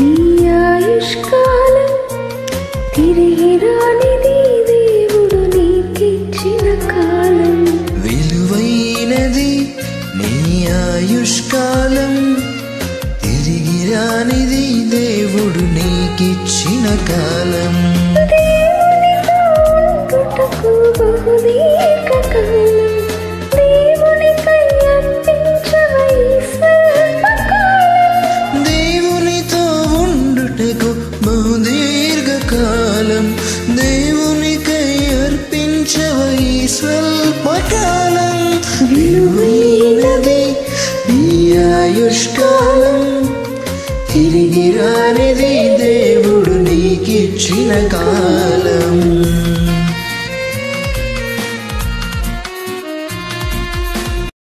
నీ ఆయుష్కాలం కాలం. విలువైనది తిరిగి రానిది దేవుడు నీకిచ్చిన కాలం. బహుదీర్ఘకాలం దేవునికై అర్పించవై స్వల్పకాలం. విలువైనది. నీ ఆయుష్కాలం తిరిగి రానిది దేవుడు నీకిచ్చిన కాలం.